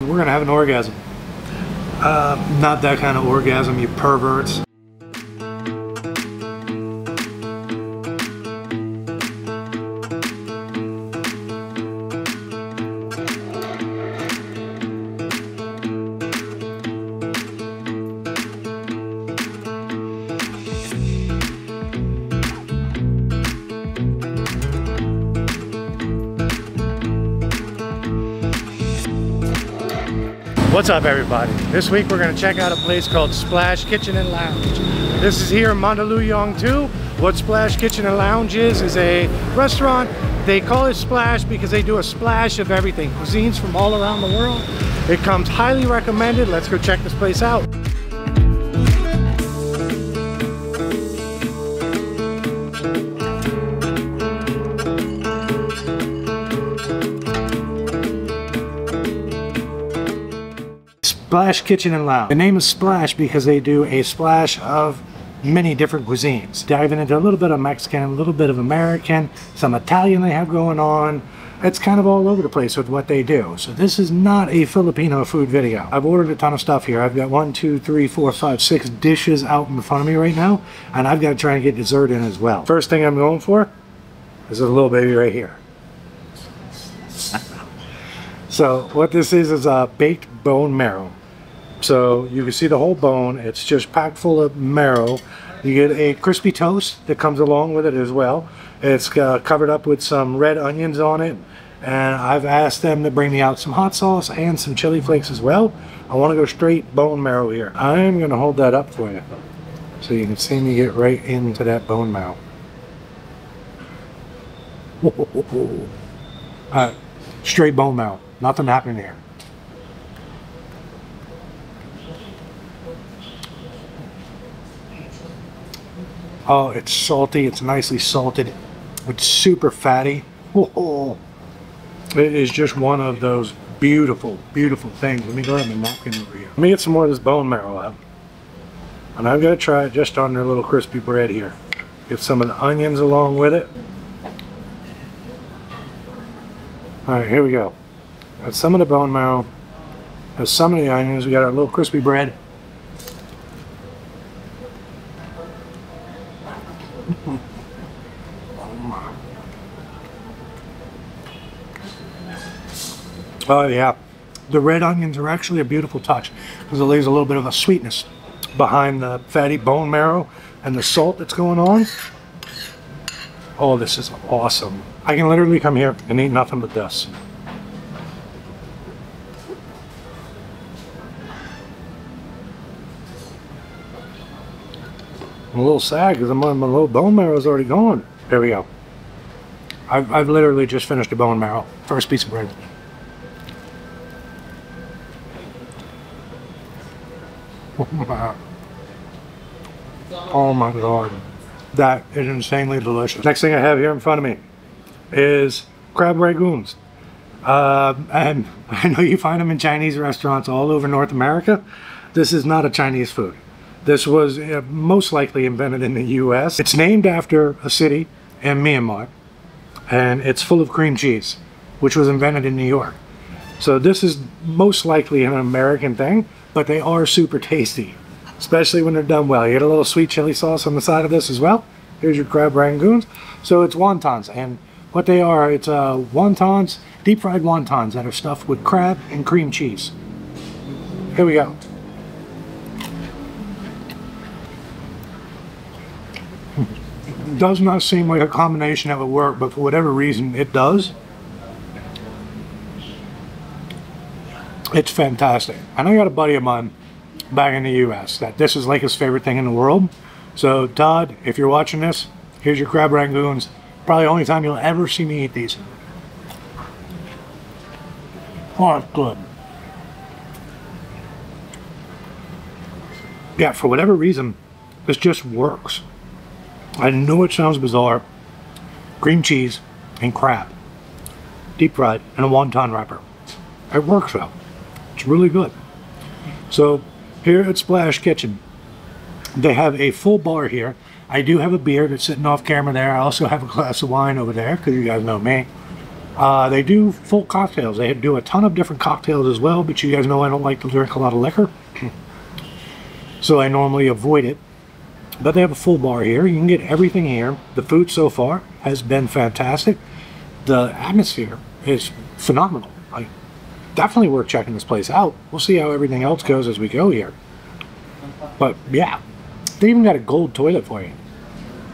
We're gonna have an orgasm. Uh, not that kind of orgasm, you perverts. What's up everybody? This week we're going to check out a place called Splash Kitchen and Lounge. This is here in Mandaluyong 2. What Splash Kitchen and Lounge is, is a restaurant. They call it Splash because they do a splash of everything. Cuisines from all around the world. It comes highly recommended. Let's go check this place out. Splash Kitchen and Lounge. The name is Splash because they do a splash of many different cuisines. Diving into a little bit of Mexican, a little bit of American, some Italian they have going on. It's kind of all over the place with what they do. So this is not a Filipino food video. I've ordered a ton of stuff here. I've got one, two, three, four, five, six dishes out in front of me right now. And I've got to try and get dessert in as well. First thing I'm going for is a little baby right here. So what this is is a baked bone marrow. So you can see the whole bone. It's just packed full of marrow. You get a crispy toast that comes along with it as well. It's uh, covered up with some red onions on it. And I've asked them to bring me out some hot sauce and some chili flakes as well. I want to go straight bone marrow here. I'm going to hold that up for you. So you can see me get right into that bone marrow. Uh, straight bone marrow. Nothing happening here. Oh, it's salty. It's nicely salted. It's super fatty. Oh, it is just one of those beautiful, beautiful things. Let me go ahead and napkin over here. Let me get some more of this bone marrow out. And I'm going to try it just on their little crispy bread here. Get some of the onions along with it. Alright, here we go. Got some of the bone marrow. Got some of the onions. We got our little crispy bread. Oh yeah, the red onions are actually a beautiful touch because it leaves a little bit of a sweetness behind the fatty bone marrow and the salt that's going on. Oh, this is awesome. I can literally come here and eat nothing but this. I'm a little sad because my, my little bone marrow is already gone. There we go. I've, I've literally just finished the bone marrow. First piece of bread. Oh my god. That is insanely delicious. Next thing I have here in front of me is crab rangoons. Uh, and I know you find them in Chinese restaurants all over North America. This is not a Chinese food. This was uh, most likely invented in the US. It's named after a city in Myanmar and it's full of cream cheese, which was invented in New York. So this is most likely an American thing, but they are super tasty, especially when they're done well. You get a little sweet chili sauce on the side of this as well. Here's your crab rangoons. So it's wontons, and what they are, it's uh, wontons, deep fried wontons that are stuffed with crab and cream cheese. Here we go. does not seem like a combination that would work, but for whatever reason, it does. It's fantastic. I know I got a buddy of mine back in the U.S. that this is like his favorite thing in the world. So, Todd, if you're watching this, here's your crab rangoons. Probably the only time you'll ever see me eat these. Oh, it's good. Yeah, for whatever reason, this just works. I know it sounds bizarre. Cream cheese and crab. Deep fried in a wonton wrapper. It works though. It's really good. So here at Splash Kitchen, they have a full bar here. I do have a beer that's sitting off camera there. I also have a glass of wine over there because you guys know me. Uh, they do full cocktails. They do a ton of different cocktails as well, but you guys know I don't like to drink a lot of liquor. so I normally avoid it. But they have a full bar here. You can get everything here. The food so far has been fantastic. The atmosphere is phenomenal. Definitely worth checking this place out. We'll see how everything else goes as we go here. But yeah, they even got a gold toilet for you.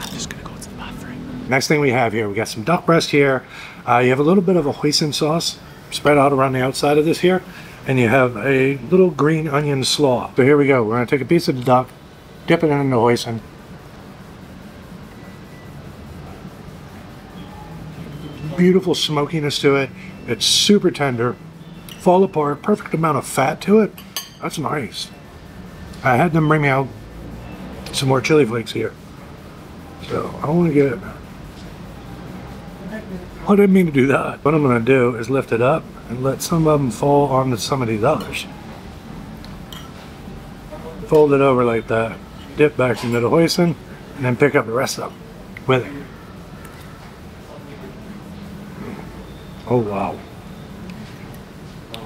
I'm just gonna go to the bathroom. Next thing we have here, we got some duck breast here. Uh, you have a little bit of a hoisin sauce spread out around the outside of this here. And you have a little green onion slaw. So here we go. We're gonna take a piece of the duck, dip it in the hoisin. Beautiful smokiness to it. It's super tender. Fall apart. Perfect amount of fat to it. That's nice. I had them bring me out some more chili flakes here. So I want to get I didn't mean to do that. What I'm going to do is lift it up and let some of them fall onto some of these others. Fold it over like that, dip back into the hoisin, and then pick up the rest of them with it. Oh wow.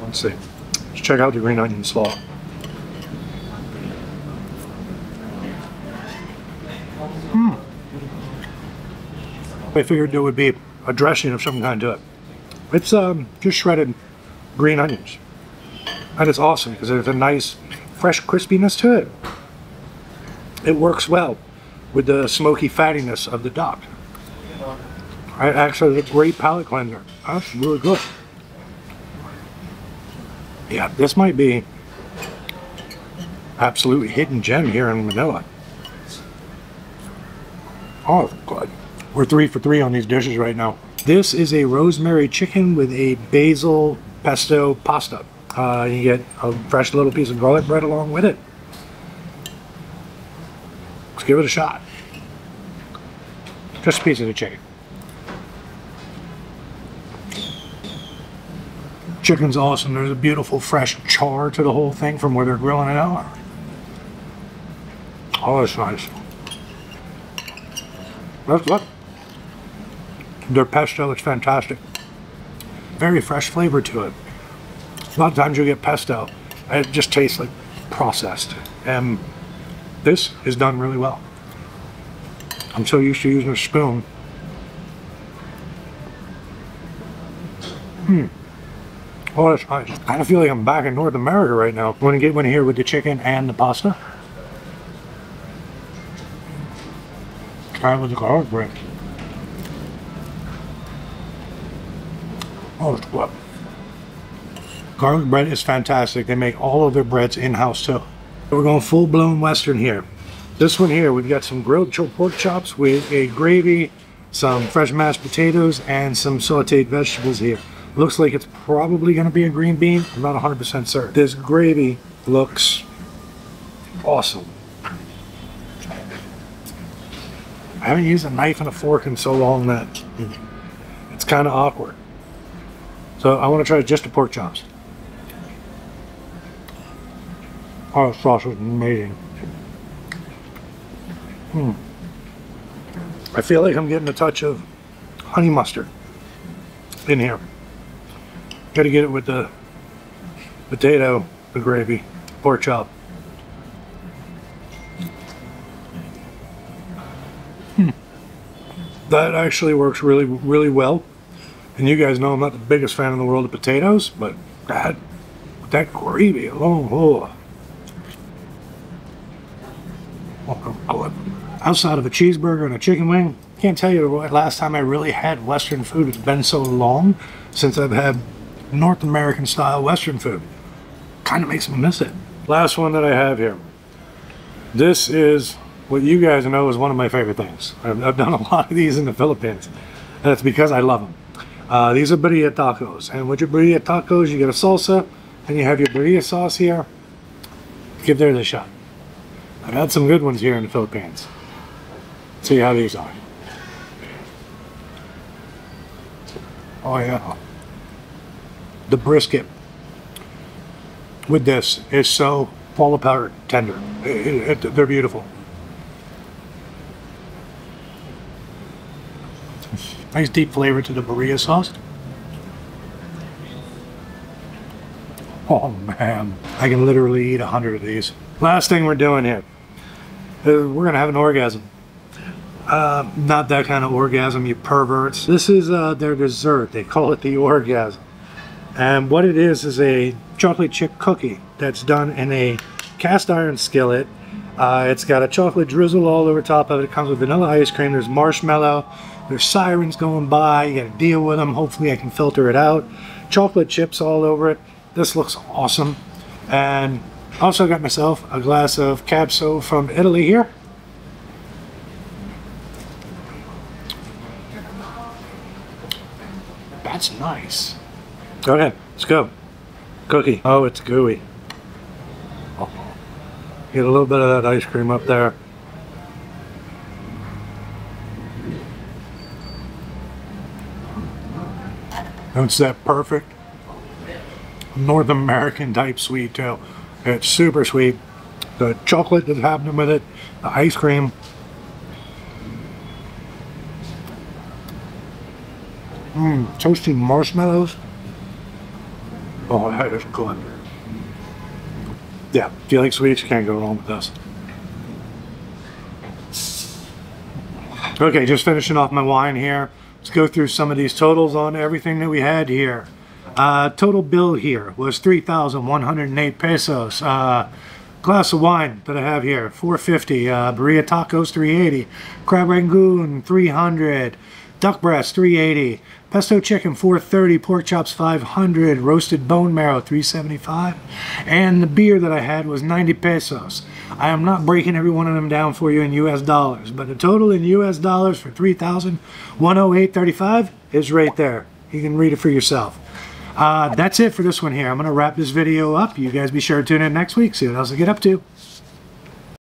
Let's see. Let's check out the green onion slaw. Hmm. I figured there would be a dressing of some kind to it. It's um, just shredded green onions. And it's awesome because there's a nice fresh crispiness to it. It works well with the smoky fattiness of the duck. It acts as a great palate cleanser. That's really good. Yeah, this might be absolutely hidden gem here in Manila. Oh, good. We're three for three on these dishes right now. This is a rosemary chicken with a basil pesto pasta. Uh, you get a fresh little piece of garlic bread along with it. Let's give it a shot. Just a piece of the chicken. Chicken's awesome. There's a beautiful fresh char to the whole thing from where they're grilling it out. Oh, that's nice. That's good. Their pesto is fantastic. Very fresh flavor to it. A lot of times you get pesto it just tastes like processed. And this is done really well. I'm so used to using a spoon. Hmm. Oh, that's. I kind of feel like I'm back in North America right now. Want to get one here with the chicken and the pasta? Try it with the garlic bread. Oh, it's good. Garlic bread is fantastic. They make all of their breads in-house too. We're going full-blown Western here. This one here, we've got some grilled pork chops with a gravy, some fresh mashed potatoes, and some sauteed vegetables here. Looks like it's probably going to be a green bean. I'm not 100% certain. This gravy looks awesome. I haven't used a knife and a fork in so long that it's kind of awkward. So I want to try just the pork chops. Oh, the sauce is amazing. Hmm. I feel like I'm getting a touch of honey mustard in here. Got to get it with the potato, the gravy, pork chop. Hmm. That actually works really, really well. And you guys know I'm not the biggest fan in the world of potatoes, but that, that gravy alone, oh. Outside of a cheeseburger and a chicken wing, can't tell you the last time I really had Western food. It's been so long since I've had North American style Western food. Kind of makes me miss it. Last one that I have here. This is what you guys know is one of my favorite things. I've, I've done a lot of these in the Philippines. And it's because I love them. Uh, these are birria tacos. And with your birria tacos, you get a salsa, and you have your birria sauce here. Give theirs a shot. I've had some good ones here in the Philippines. See how these are. Oh yeah the brisket with this is so fall apart tender. It, it, they're beautiful. Nice deep flavor to the birria sauce. Oh man, I can literally eat a hundred of these. Last thing we're doing here, we're gonna have an orgasm. Uh, not that kind of orgasm, you perverts. This is uh, their dessert. They call it the orgasm. And what it is is a chocolate chip cookie that's done in a cast iron skillet. Uh, it's got a chocolate drizzle all over top of it. It comes with vanilla ice cream. There's marshmallow. There's sirens going by. You got to deal with them. Hopefully, I can filter it out. Chocolate chips all over it. This looks awesome. And also got myself a glass of Capso from Italy here. That's nice. Okay, let's go. Cookie. Oh, it's gooey. Get a little bit of that ice cream up there. It's that perfect North American type sweet too. It's super sweet. The chocolate that's happening with it, the ice cream. Mmm, toasty marshmallows. Oh, that is good. Yeah, if you like sweets, can't go wrong with this. Okay, just finishing off my wine here. Let's go through some of these totals on everything that we had here. Uh, total bill here was 3,108 pesos. Uh, glass of wine that I have here, 450. Uh, tacos, 380. Crab rangoon, 300. Duck breast, 380. Pesto chicken, 430. Pork chops, 500. Roasted bone marrow, 375. And the beer that I had was 90 pesos. I am not breaking every one of them down for you in US dollars, but the total in US dollars for 3,108.35 is right there. You can read it for yourself. Uh, that's it for this one here. I'm going to wrap this video up. You guys be sure to tune in next week, see what else I get up to.